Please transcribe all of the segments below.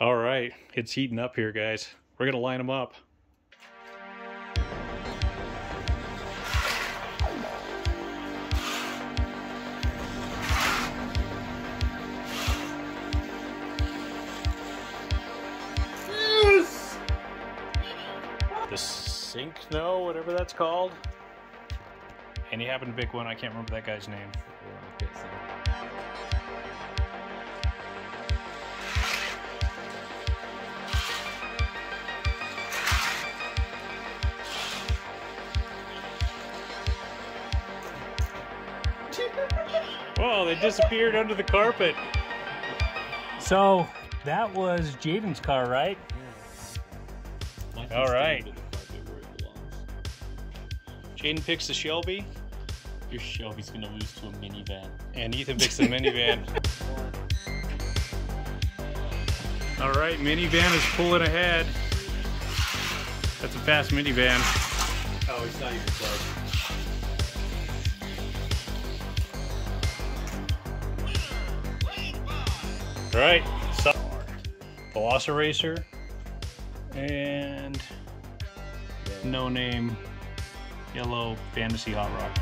All right, it's heating up here, guys. We're gonna line them up. Yes! The sink, no, whatever that's called. And he happened to pick one. I can't remember that guy's name. Whoa, they disappeared under the carpet. So that was Jaden's car, right? Yeah. All right. Jaden picks the Shelby, Your Shelby's gonna lose to a minivan. and Ethan picks the minivan. All right, minivan is pulling ahead. That's a fast minivan. Oh, it's not even close. All right, so Velociracer and no name yellow fantasy hot rock.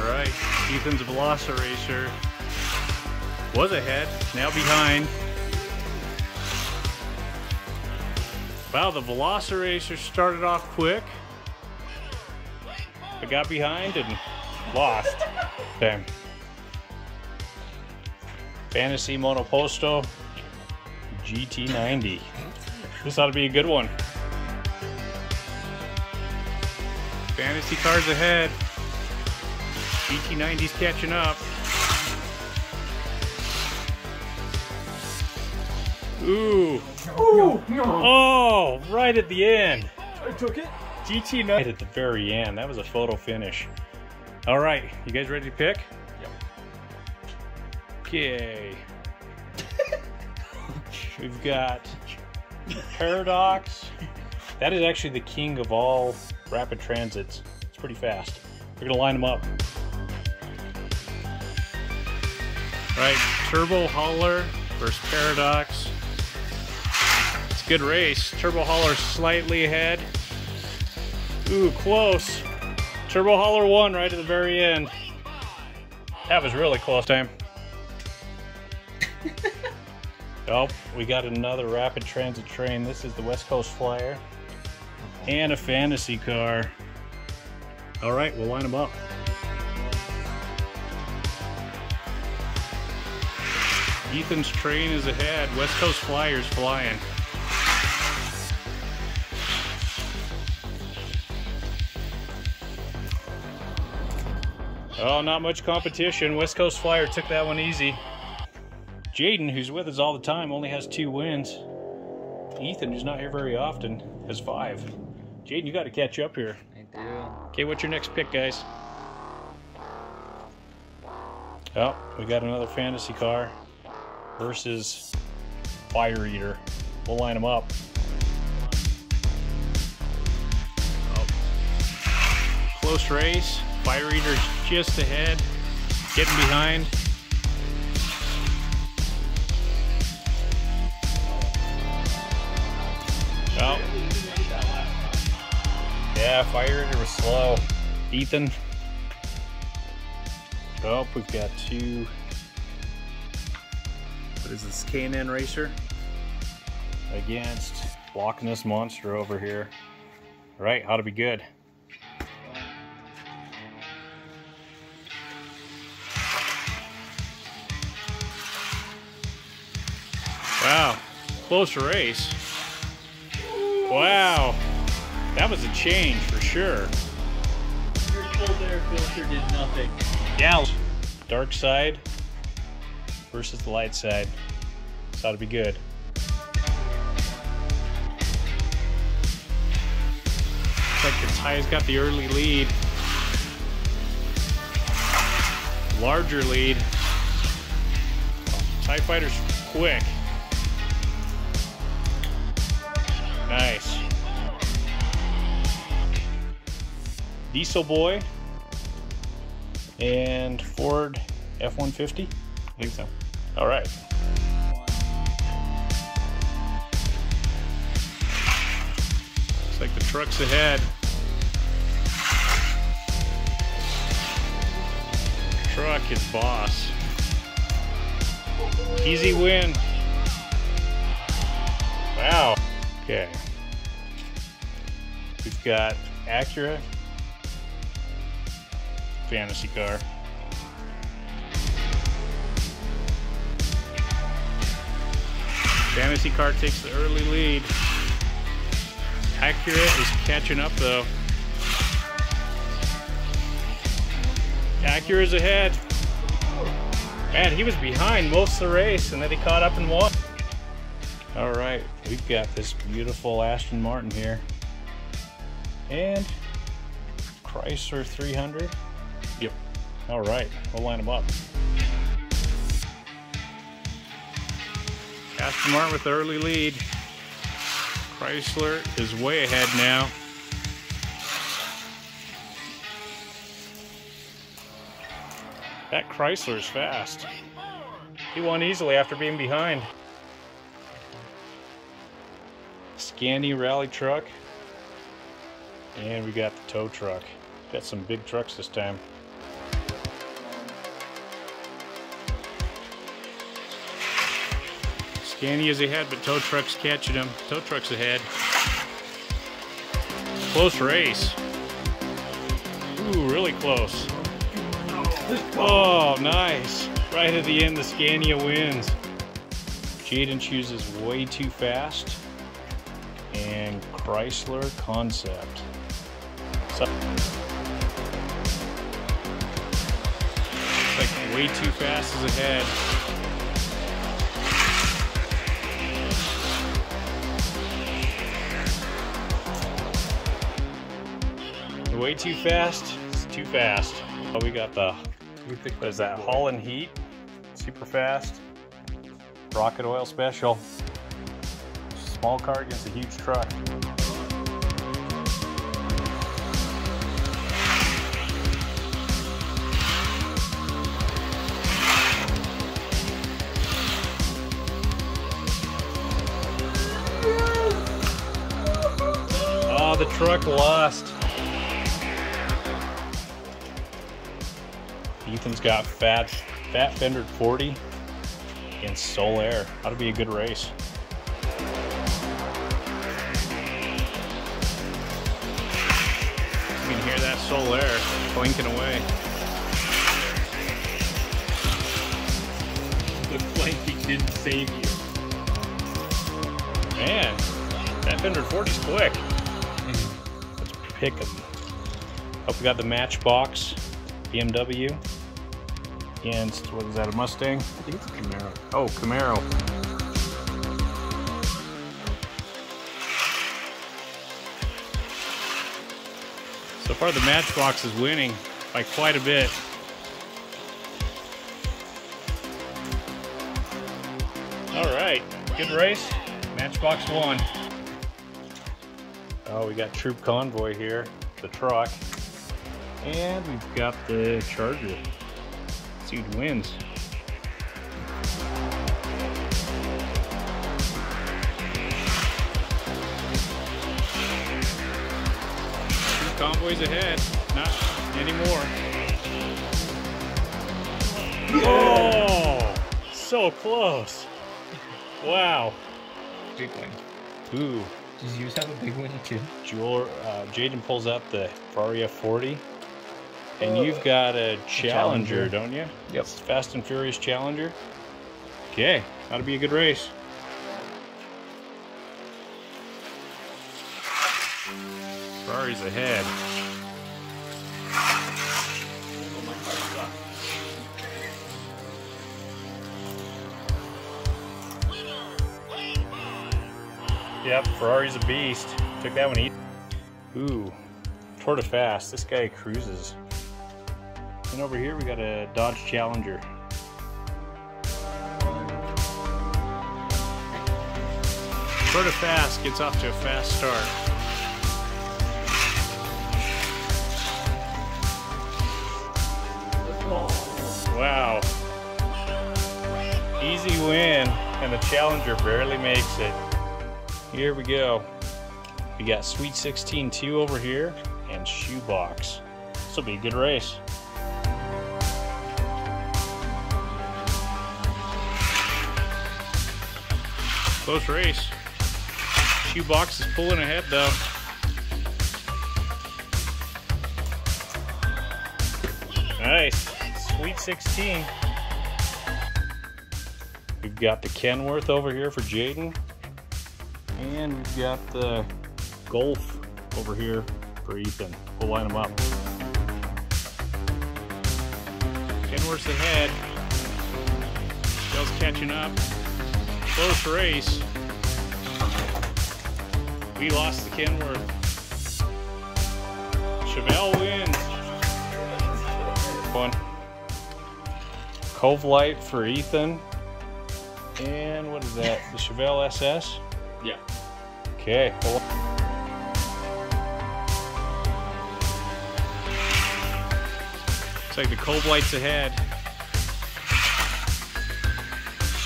All right, Ethan's Velociracer was ahead, now behind. Wow, the Velociracer started off quick, but got behind and lost. Damn. Fantasy Monoposto GT90. This ought to be a good one. Fantasy cars ahead. GT90's catching up. Ooh. Ooh. Oh, right at the end. I took it. GT90 right at the very end. That was a photo finish. All right, you guys ready to pick? Okay. We've got Paradox. That is actually the king of all rapid transits. It's pretty fast. We're gonna line them up. All right, Turbo Hauler versus Paradox. It's a good race. Turbo Hauler slightly ahead. Ooh, close. Turbo Hauler won right at the very end. That was really close time. Oh, we got another rapid transit train. This is the West Coast Flyer and a fantasy car. All right, we'll line them up. Ethan's train is ahead. West Coast Flyers flying. Oh, not much competition. West Coast Flyer took that one easy. Jaden, who's with us all the time, only has two wins. Ethan, who's not here very often, has five. Jaden, you got to catch up here. I do. Okay, what's your next pick, guys? Oh, we got another fantasy car versus Fire Eater. We'll line them up. Oh. Close race. Fire Eater's just ahead, getting behind. Oh. Yeah, Fire It was slow. Ethan. Oh, we've got two. What is this? K&N Racer against Loch Ness Monster over here. All right, ought to be good. Wow, close race. Wow, that was a change for sure. Your cold air filter did nothing. Yeah. Dark side versus the light side. This ought to be good. Looks like the tie's got the early lead. Larger lead. TIE Fighter's quick. Diesel Boy and Ford F-150? I think so. All right. Looks like the truck's ahead. Truck is boss. Easy win. Wow. Okay. We've got Acura fantasy car. Fantasy car takes the early lead. Acura is catching up though. Acura's ahead. Man, he was behind most of the race and then he caught up and won. All right, we've got this beautiful Aston Martin here. And Chrysler 300. All right, we'll line them up. Aston Martin with the early lead. Chrysler is way ahead now. That Chrysler is fast. He won easily after being behind. Scania rally truck. And we got the tow truck. Got some big trucks this time. Scania's ahead, but tow truck's catching him. Tow truck's ahead. Close race. Ooh, really close. Oh, nice. Right at the end, the Scania wins. Jaden chooses way too fast. And Chrysler Concept. So, like way too fast is ahead. Way too fast. It's too fast. Oh, we got the what is that? Holland Heat, super fast. Rocket oil special. Small car against a huge truck. Oh, the truck lost. Ethan's got fat, fat fendered 40 against Sol-Aire. Ought to be a good race. You can hear that Sol-Aire blinking away. The flanking didn't save you. Man, that fendered 40's quick. Mm-hmm. Let's pick them. Hope we got the Matchbox BMW against, what is that, a Mustang? I think it's a Camaro. Oh, Camaro. So far the Matchbox is winning by quite a bit. All right, good race. Matchbox won. Oh, we got Troop Convoy here, the truck. And we've got the Charger. Let's see wins. Troop Convoy's ahead. Not anymore. Oh, so close. Wow. Big win. Ooh. Does yours have a big win too? Jewel, uh, Jaden pulls out the Ferrari F40. And you've got a Challenger, Challenger. don't you? Yep. It's Fast and Furious Challenger. Okay, that'll be a good race. Ferrari's ahead. Yep, Ferrari's a beast. Took that one easy. Ooh, Tour de Fast. This guy cruises. And over here we got a Dodge Challenger. Tour de Fast gets off to a fast start. Wow. Easy win, and the Challenger barely makes it. Here we go. We got Sweet 16 2 over here and Shoebox. This will be a good race. Close race. Shoebox is pulling ahead though. Nice. Sweet 16. We've got the Kenworth over here for Jaden. And we've got the Golf over here for Ethan. We'll line them up. Kenworth's ahead. Dale's catching up. Close race. We lost the Kenworth. Chevelle wins. One. Cove Light for Ethan. And what is that? The Chevelle SS? Yeah. Okay. hold on. Looks like the Cove Light's ahead.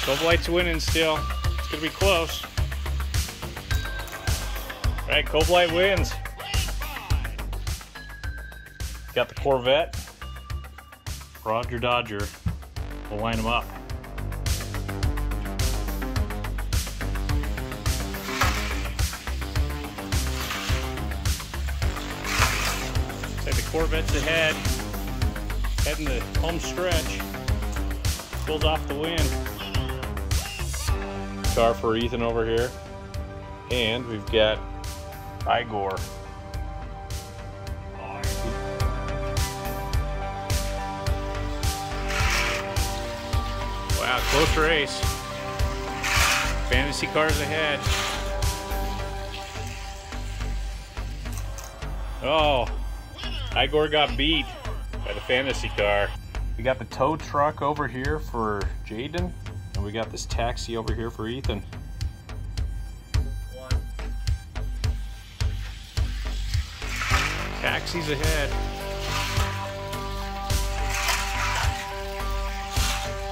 Cove Light's winning still. It's gonna be close. All right, Cove Light wins. Got the Corvette. Roger Dodger. We'll line them up. Say the Corvette's ahead. Heading the home stretch. Pulls off the win. Car for Ethan over here. And we've got Igor. Wow, close race. Fantasy cars ahead. Oh, Igor got beat by the fantasy car. We got the tow truck over here for Jaden, and we got this taxi over here for Ethan. Taxi's ahead.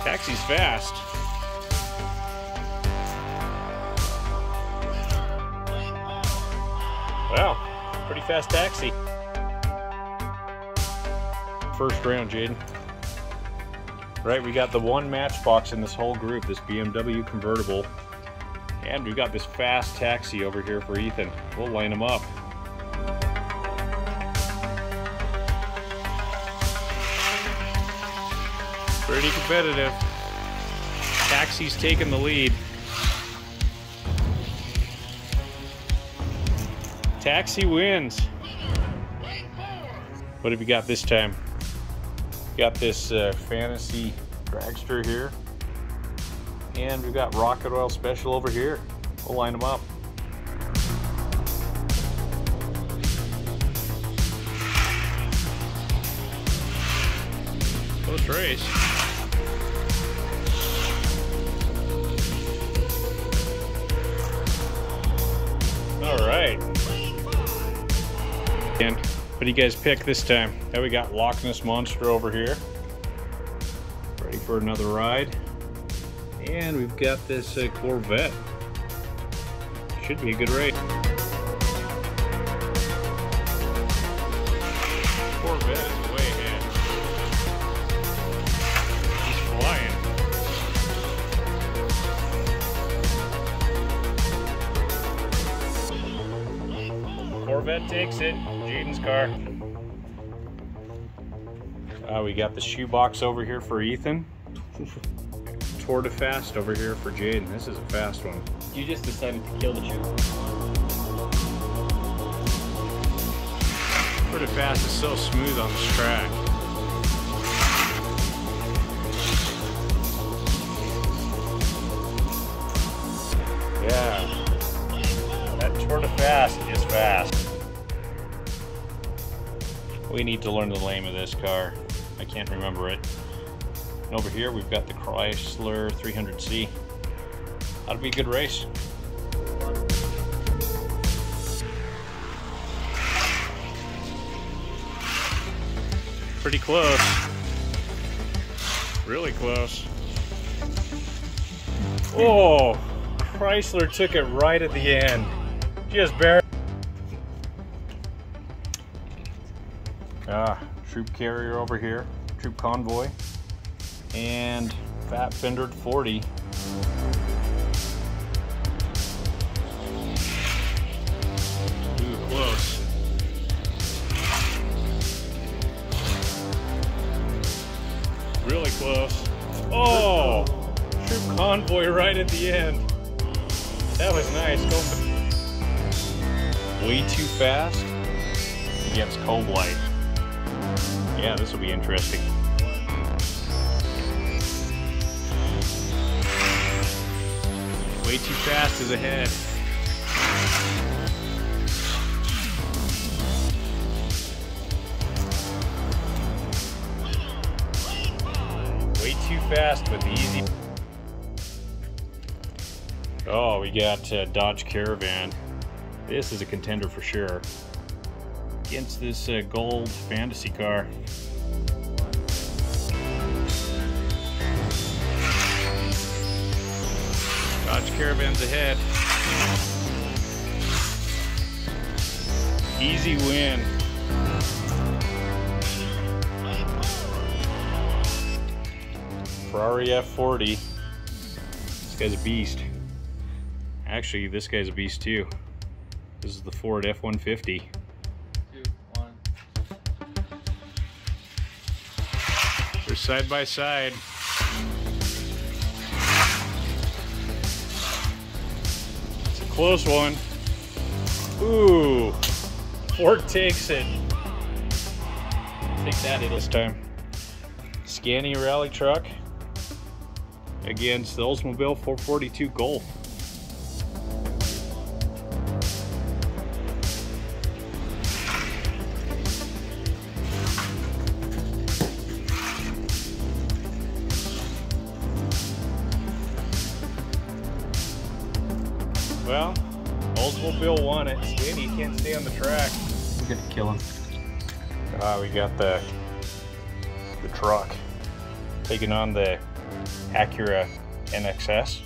Taxi's fast. Wow, pretty fast taxi. First round, Jaden. Right, we got the one matchbox in this whole group, this BMW convertible. And we got this fast taxi over here for Ethan. We'll line them up. Pretty competitive. Taxi's taking the lead. Taxi wins. What have you got this time? Got this uh, fantasy dragster here. And we've got Rocket Oil Special over here. We'll line them up. Close race. All right. And what do you guys pick this time? Now we got Loch Ness Monster over here. Ready for another ride. And we've got this uh, Corvette. Should be a good race. Corvette takes it. Jaden's car. Uh, we got the shoebox over here for Ethan. Tour de Fast over here for Jaden. This is a fast one. You just decided to kill the shoe. Tour de Fast is so smooth on this track. Yeah. That Tour de Fast is fast. We need to learn the name of this car. I can't remember it. And over here we've got the Chrysler 300C. That'll be a good race. Pretty close. Really close. Oh, Chrysler took it right at the end. Just barely. Uh, troop carrier over here, troop convoy, and fat fendered 40. Ooh, close. Really close. Oh! Troop convoy right at the end. That was nice. Way too fast against cold light. Yeah, this will be interesting. Way too fast is ahead. Way too fast with the easy. Oh, we got uh, Dodge Caravan. This is a contender for sure. Against this uh, gold fantasy car. Dodge Caravan's ahead. Easy win. Ferrari F40. This guy's a beast. Actually, this guy's a beast too. This is the Ford F-150. Side by side. It's a close one. Ooh, Ford takes it. Take that this time. Scania rally truck against the Oldsmobile 442 Golf. Kill him. Ah, we got the the truck taking on the Acura NXS.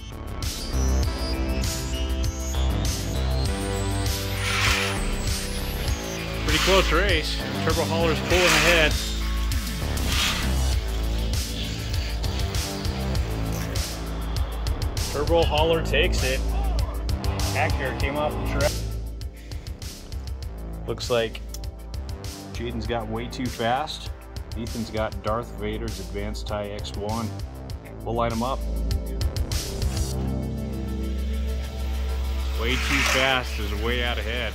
Pretty close race. Turbo Hauler's pulling ahead. Turbo Hauler takes it. Acura came off the track. Looks like Jaden's got way too fast. Ethan's got Darth Vader's Advanced Tie X1. We'll light him up. Way too fast is way out ahead.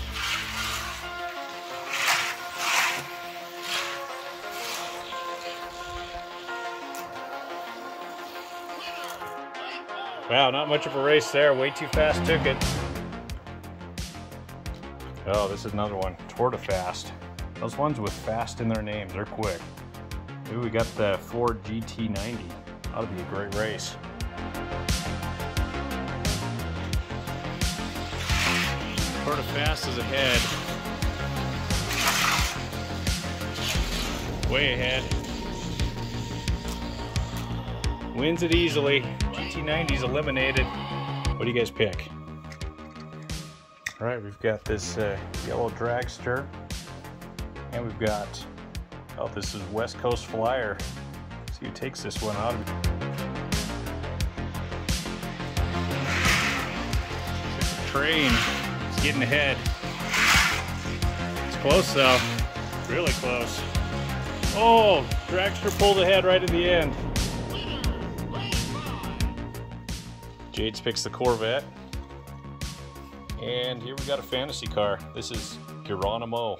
Wow, not much of a race there. Way too fast took it. Oh, this is another one. Tour de Fast. Those ones with fast in their names, they're quick. Maybe we got the Ford GT90. Ought to be a great race. De Fast is ahead. Way ahead. Wins it easily. GT90's eliminated. What do you guys pick? All right, we've got this uh, yellow dragster, and we've got, oh, this is West Coast Flyer. See who takes this one out. Of. Train it's getting ahead. It's close though, really close. Oh, dragster pulled ahead right at the end. Jades picks the Corvette. And here we got a fantasy car. This is Geronimo.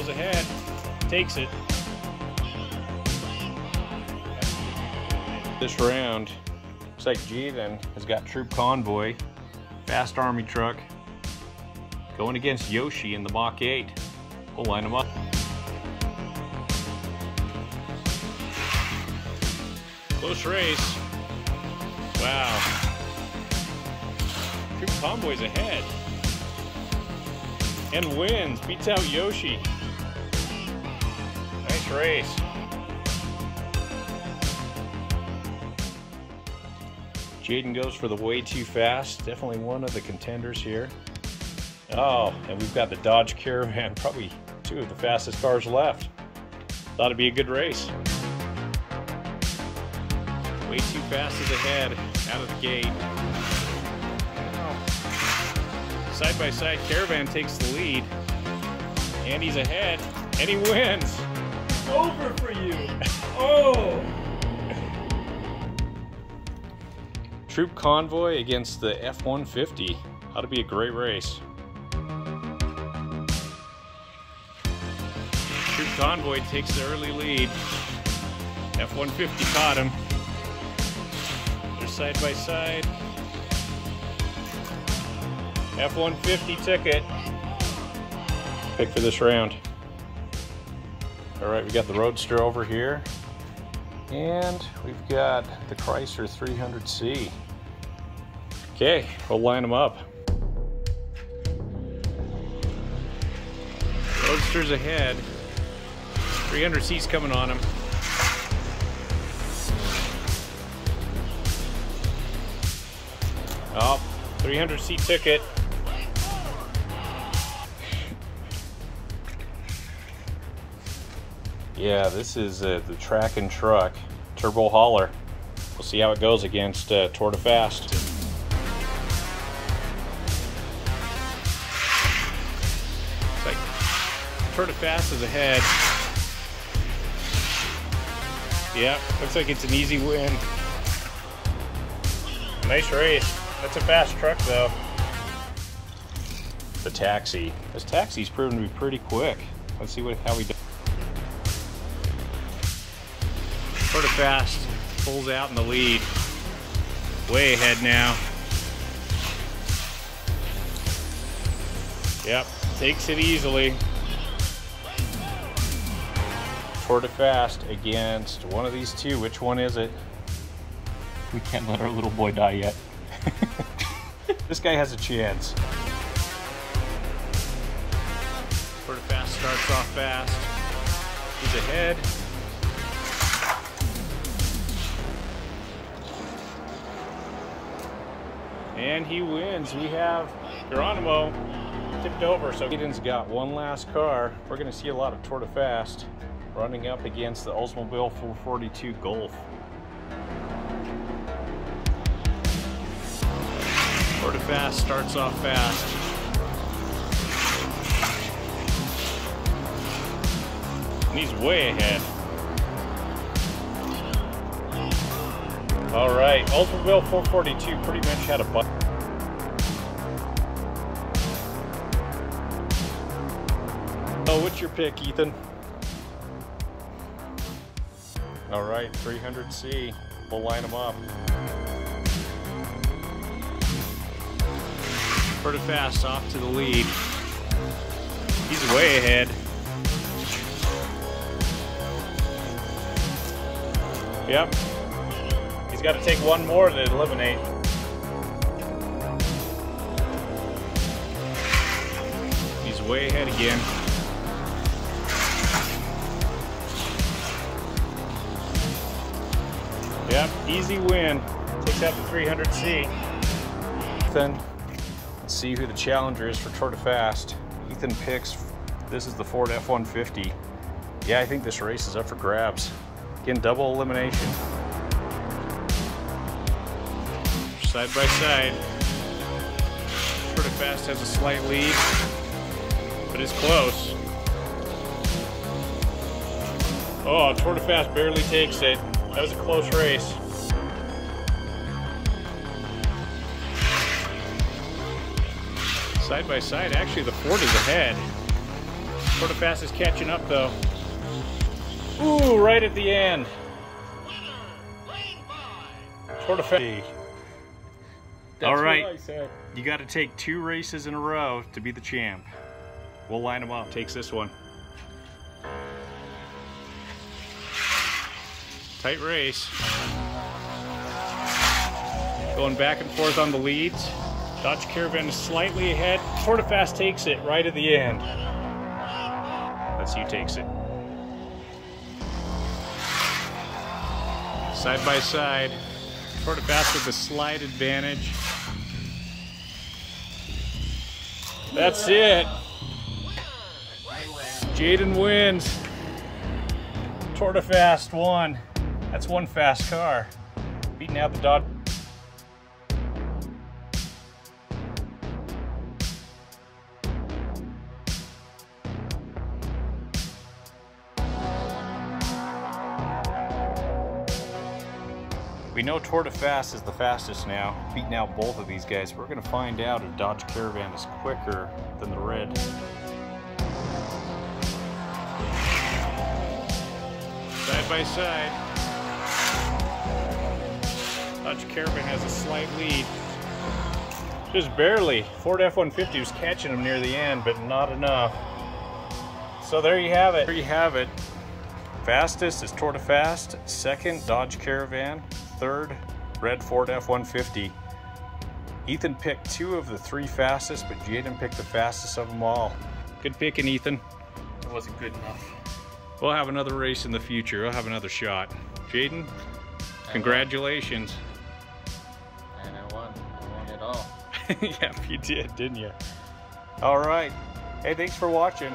Geronimo's ahead. Takes it. This round, looks like Jaden has got Troop Convoy, Fast Army Truck, going against Yoshi in the Mach 8. We'll line them up. Close race. Wow. Troop Convoy's ahead. And wins. Beats out Yoshi. Race. Jaden goes for the way too fast. Definitely one of the contenders here. Oh, and we've got the Dodge Caravan, probably two of the fastest cars left. Thought it'd be a good race. Way too fast is ahead, out of the gate. Side by side, Caravan takes the lead. And he's ahead, and he wins. Over for you. Oh. Troop Convoy against the F-150. Ought to be a great race. Troop Convoy takes the early lead. F-150 caught him. They're side by side. F-150 took it. Pick for this round. All right, we got the Roadster over here. And we've got the Chrysler 300C. Okay, we'll line them up. Roadster's ahead. 300C's coming on him. Oh, 300C took it. Yeah, this is uh, the track and truck turbo hauler. We'll see how it goes against uh, Tour de Fast. It's like Tour de Fast is ahead. Yeah, looks like it's an easy win. Nice race. That's a fast truck though. The taxi. This taxi's proven to be pretty quick. Let's see what how we do. Of fast, pulls out in the lead. Way ahead now. Yep, takes it easily. Tour de Fast against one of these two. Which one is it? We can't let our little boy die yet. this guy has a chance. Tour de Fast starts off fast. He's ahead. And he wins. We have Geronimo tipped over. So Aiden's got one last car. We're going to see a lot of Tour de Fast running up against the Oldsmobile 442 Golf. Tour de Fast starts off fast. And he's way ahead. All right, Oldsmobile 442 pretty much had a butt. What's your pick, Ethan? All right, 300C. We'll line them up. Pretty fast off to the lead. He's way ahead. Yep. He's got to take one more to eliminate. He's way ahead again. Yep, easy win. Takes out the 300C. Ethan, let's see who the challenger is for Tour de Fast. Ethan picks, this is the Ford F-150. Yeah, I think this race is up for grabs. Again, double elimination. Side by side. Tour de Fast has a slight lead, but it's close. Oh, Tour de Fast barely takes it. That was a close race. Side by side, actually the Ford is ahead. Tour de Fast is catching up though. Ooh, right at the end. Tour de Fast. All right, you got to take two races in a row to be the champ. We'll line them up. Takes this one. Tight race. Going back and forth on the leads. Dodge Caravan is slightly ahead. Fast takes it right at the end. Let's see who takes it. Side by side. Fast with the slide advantage. That's it. Jaden wins. Tour de Fast won. That's one fast car. Beating out the Dodge. We know Tour de Fast is the fastest now, beating out both of these guys. We're gonna find out if Dodge Caravan is quicker than the red. Side by side. Dodge Caravan has a slight lead. Just barely. Ford F-150 was catching him near the end, but not enough. So there you have it. There you have it. Fastest is Tour de Fast. Second, Dodge Caravan. Third, red Ford F-150. Ethan picked two of the three fastest, but Jaden picked the fastest of them all. Good picking, Ethan. It wasn't good enough. We'll have another race in the future. We'll have another shot. Jaden, uh, congratulations. yeah, you did, didn't you? All right. Hey, thanks for watching.